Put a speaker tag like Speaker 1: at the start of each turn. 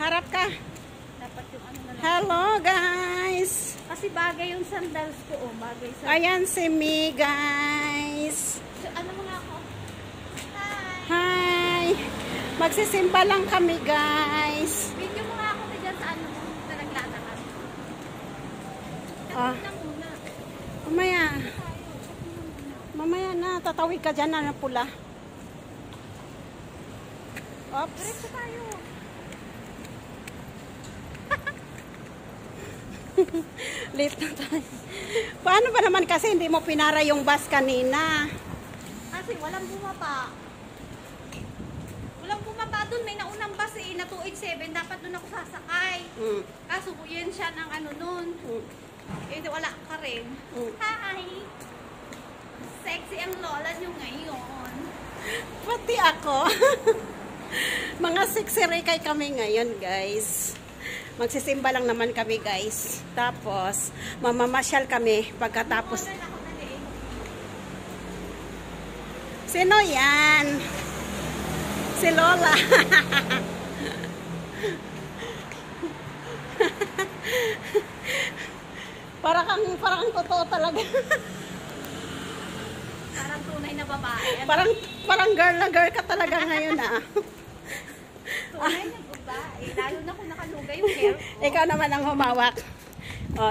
Speaker 1: Harap ka.
Speaker 2: Dapat yung ano na lang.
Speaker 1: Hello, guys.
Speaker 2: Kasi bagay yung sandals ko, oh. Bagay sa...
Speaker 1: Ayan si Mi, guys.
Speaker 2: So, ano mga ako? Hi!
Speaker 1: Hi. Magsisimba lang kami, guys.
Speaker 2: Video mo nga ako na dyan sa ano mo. Sa naglalakad.
Speaker 1: Ah.
Speaker 2: Ano.
Speaker 1: Mamaya. Mamaya na. Tatawid ka dyan na pula. Oops.
Speaker 2: Diretso tayo.
Speaker 1: Late na tayo. Paano ba naman kasi hindi mo pinara yung bus kanina?
Speaker 2: Kasi walang bumaba. Walang bumaba dun. May naunang bus eh. Na 287. Dapat dun ako sasakay.
Speaker 1: Mm.
Speaker 2: Kaso yan siya ng ano nun.
Speaker 1: Mm.
Speaker 2: Eh, wala ka rin.
Speaker 1: Mm.
Speaker 2: Hi! Sexy ang lola nyo ngayon.
Speaker 1: Pati ako. Mga siksirekay kami ngayon, guys. Magsisimba lang naman kami, guys. Tapos, mamamasyal kami pagkatapos. Sino yan? Si Lola. para kang, parang kang totoo talaga.
Speaker 2: Parang tunay na babae.
Speaker 1: Parang, parang girl na girl ka talaga ngayon, ah.
Speaker 2: Tunay na babae. Lalo na kung nakalugay yung hair ko.
Speaker 1: Ikaw naman ang humawak. O,